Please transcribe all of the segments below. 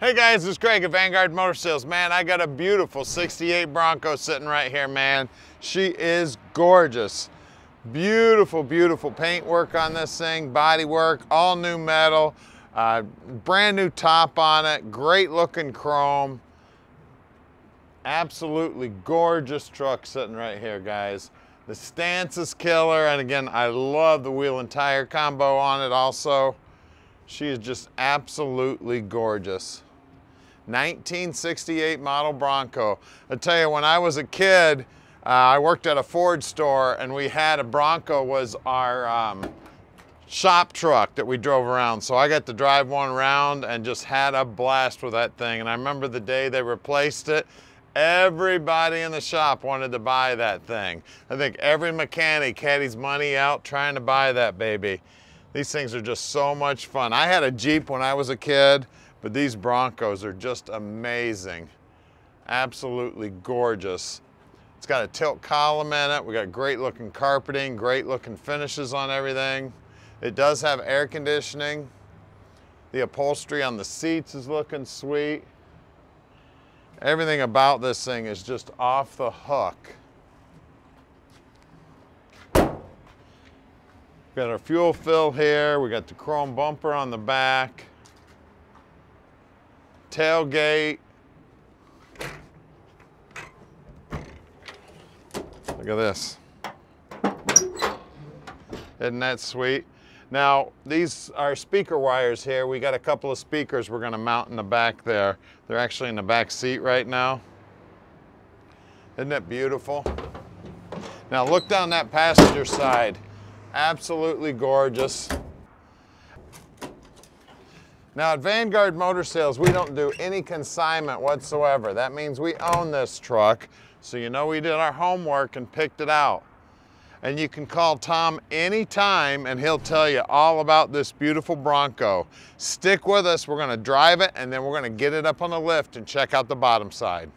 Hey guys, it's Greg at Vanguard Motor Sales. Man, I got a beautiful 68 Bronco sitting right here, man. She is gorgeous. Beautiful, beautiful paint work on this thing, body work, all new metal, uh, brand new top on it, great looking chrome. Absolutely gorgeous truck sitting right here, guys. The stance is killer, and again, I love the wheel and tire combo on it also. She is just absolutely gorgeous. 1968 model Bronco. I tell you, when I was a kid, uh, I worked at a Ford store and we had a Bronco was our um, shop truck that we drove around. So I got to drive one around and just had a blast with that thing. And I remember the day they replaced it, everybody in the shop wanted to buy that thing. I think every mechanic had his money out trying to buy that baby. These things are just so much fun. I had a Jeep when I was a kid. But these Broncos are just amazing. Absolutely gorgeous. It's got a tilt column in it. We got great looking carpeting, great looking finishes on everything. It does have air conditioning. The upholstery on the seats is looking sweet. Everything about this thing is just off the hook. Got our fuel fill here. We got the chrome bumper on the back tailgate. Look at this. Isn't that sweet? Now, these are speaker wires here. We got a couple of speakers we're gonna mount in the back there. They're actually in the back seat right now. Isn't that beautiful? Now look down that passenger side. Absolutely gorgeous. Now at Vanguard Motor Sales, we don't do any consignment whatsoever. That means we own this truck, so you know we did our homework and picked it out. And you can call Tom anytime and he'll tell you all about this beautiful Bronco. Stick with us, we're gonna drive it and then we're gonna get it up on the lift and check out the bottom side.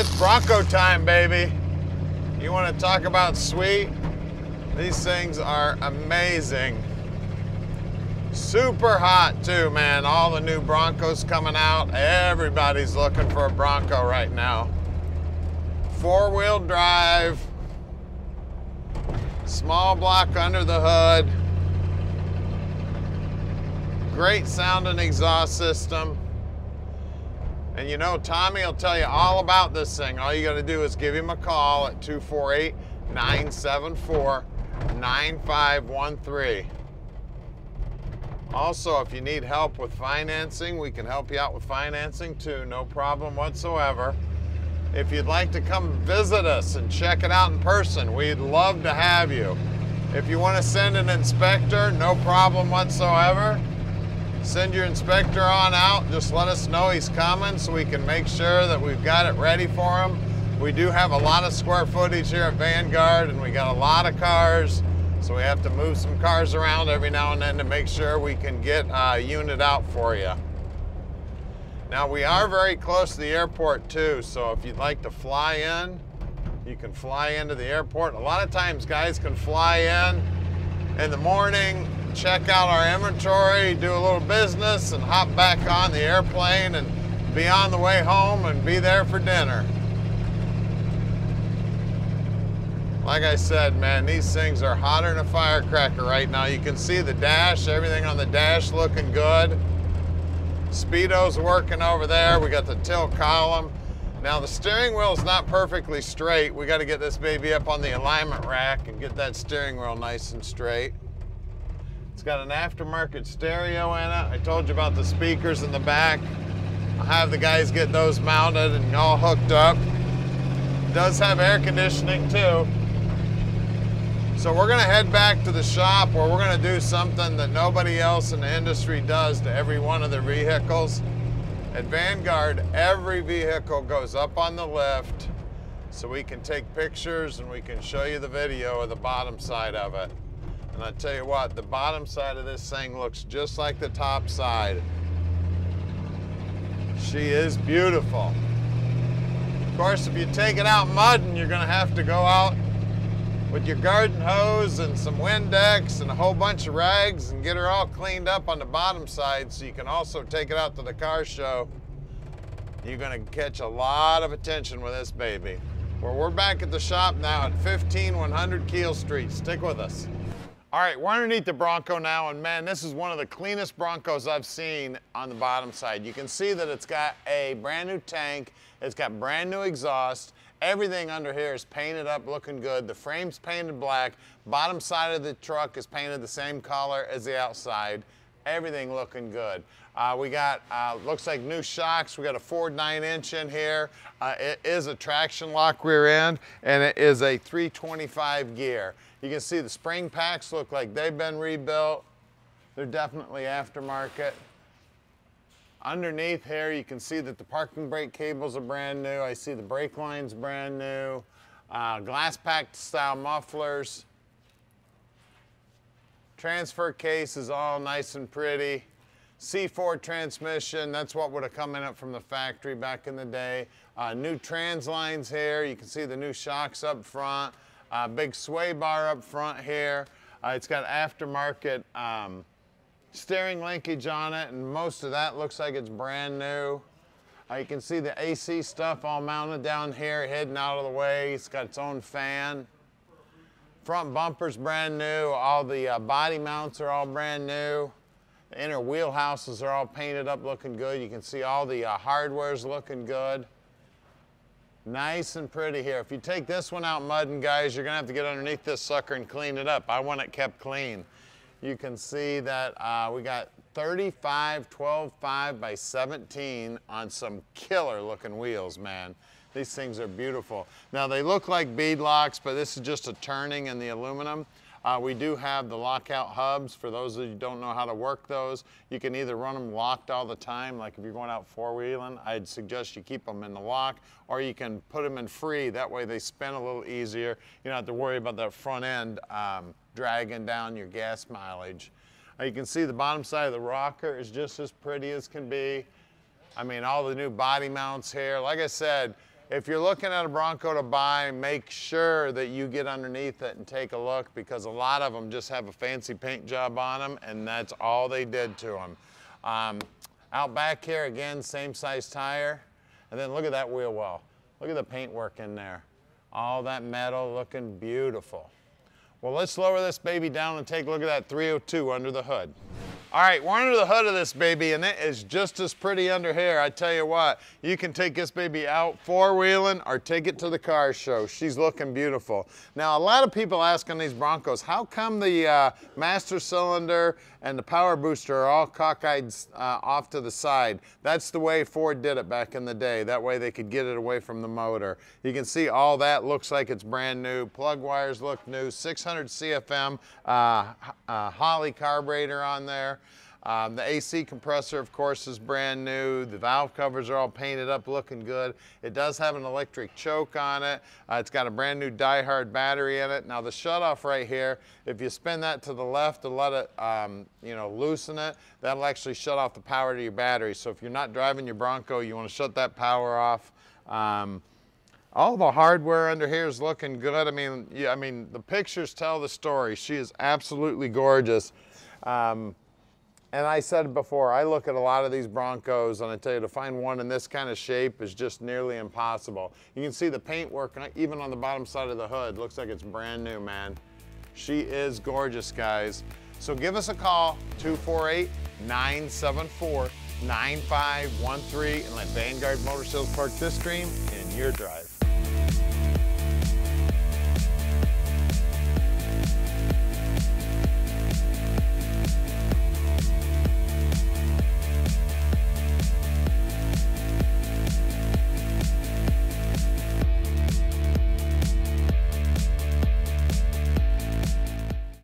It's Bronco time, baby. You want to talk about sweet? These things are amazing. Super hot too, man. All the new Broncos coming out. Everybody's looking for a Bronco right now. Four-wheel drive, small block under the hood, great sounding exhaust system. And you know, Tommy will tell you all about this thing. All you got to do is give him a call at 248 974 9513. Also, if you need help with financing, we can help you out with financing too, no problem whatsoever. If you'd like to come visit us and check it out in person, we'd love to have you. If you want to send an inspector, no problem whatsoever. Send your inspector on out. Just let us know he's coming so we can make sure that we've got it ready for him. We do have a lot of square footage here at Vanguard and we got a lot of cars. So we have to move some cars around every now and then to make sure we can get a unit out for you. Now we are very close to the airport too. So if you'd like to fly in, you can fly into the airport. A lot of times guys can fly in in the morning, check out our inventory, do a little business, and hop back on the airplane and be on the way home and be there for dinner. Like I said, man, these things are hotter than a firecracker right now. You can see the dash, everything on the dash looking good. Speedo's working over there. We got the tilt column. Now the steering wheel is not perfectly straight. We got to get this baby up on the alignment rack and get that steering wheel nice and straight. It's got an aftermarket stereo in it. I told you about the speakers in the back. I'll have the guys get those mounted and all hooked up. It does have air conditioning too. So we're gonna head back to the shop where we're gonna do something that nobody else in the industry does to every one of their vehicles. At Vanguard, every vehicle goes up on the lift so we can take pictures and we can show you the video of the bottom side of it. And I tell you what, the bottom side of this thing looks just like the top side. She is beautiful. Of course, if you take it out mudding, you're gonna have to go out with your garden hose and some Windex and a whole bunch of rags and get her all cleaned up on the bottom side so you can also take it out to the car show. You're gonna catch a lot of attention with this baby. Well, we're back at the shop now at 15100 Keel Street. Stick with us. All right, we're underneath the Bronco now, and man, this is one of the cleanest Broncos I've seen on the bottom side. You can see that it's got a brand new tank, it's got brand new exhaust, everything under here is painted up, looking good. The frame's painted black, bottom side of the truck is painted the same color as the outside. Everything looking good. Uh, we got, uh, looks like new shocks. We got a Ford 9 inch in here. Uh, it is a traction lock rear end, and it is a 325 gear. You can see the spring packs look like they've been rebuilt. They're definitely aftermarket. Underneath here, you can see that the parking brake cables are brand new. I see the brake lines brand new. Uh, glass packed style mufflers. Transfer case is all nice and pretty. C4 transmission, that's what would have come in it from the factory back in the day. Uh, new trans lines here. You can see the new shocks up front. Uh, big sway bar up front here. Uh, it's got aftermarket um, steering linkage on it, and most of that looks like it's brand new. Uh, you can see the AC stuff all mounted down here, hidden out of the way. It's got its own fan. Front bumper's brand new. All the uh, body mounts are all brand new. The inner wheelhouses are all painted up looking good. You can see all the uh, hardware's looking good. Nice and pretty here. If you take this one out mudding, guys, you're gonna have to get underneath this sucker and clean it up. I want it kept clean. You can see that uh, we got 35, 12, 5 by 17 on some killer looking wheels, man. These things are beautiful. Now they look like bead locks, but this is just a turning in the aluminum. Uh, we do have the lockout hubs for those of you who don't know how to work those. You can either run them locked all the time, like if you're going out four-wheeling, I'd suggest you keep them in the lock, or you can put them in free. That way they spin a little easier. You don't have to worry about that front end um, dragging down your gas mileage. Uh, you can see the bottom side of the rocker is just as pretty as can be. I mean, all the new body mounts here. Like I said, if you're looking at a Bronco to buy, make sure that you get underneath it and take a look because a lot of them just have a fancy paint job on them and that's all they did to them. Um, out back here, again, same size tire. And then look at that wheel well. Look at the paint work in there. All that metal looking beautiful. Well, let's lower this baby down and take a look at that 302 under the hood. All right, we're under the hood of this baby and it is just as pretty under here. I tell you what, you can take this baby out four-wheeling or take it to the car show. She's looking beautiful. Now, a lot of people ask on these Broncos, how come the uh, master cylinder and the power booster are all cockeyed uh, off to the side? That's the way Ford did it back in the day. That way they could get it away from the motor. You can see all that looks like it's brand new. Plug wires look new. 600 CFM uh, uh, Holley carburetor on there. Um, the AC compressor, of course, is brand new. The valve covers are all painted up, looking good. It does have an electric choke on it. Uh, it's got a brand new die-hard battery in it. Now the shutoff right here, if you spin that to the left to let it, um, you know, loosen it, that'll actually shut off the power to your battery. So if you're not driving your Bronco, you want to shut that power off. Um, all the hardware under here is looking good. I mean, yeah, I mean, the pictures tell the story. She is absolutely gorgeous. Um, and I said before, I look at a lot of these Broncos and I tell you to find one in this kind of shape is just nearly impossible. You can see the paint work even on the bottom side of the hood. Looks like it's brand new, man. She is gorgeous, guys. So give us a call, 248-974-9513 and let Vanguard Motor Sales park this dream in your drive.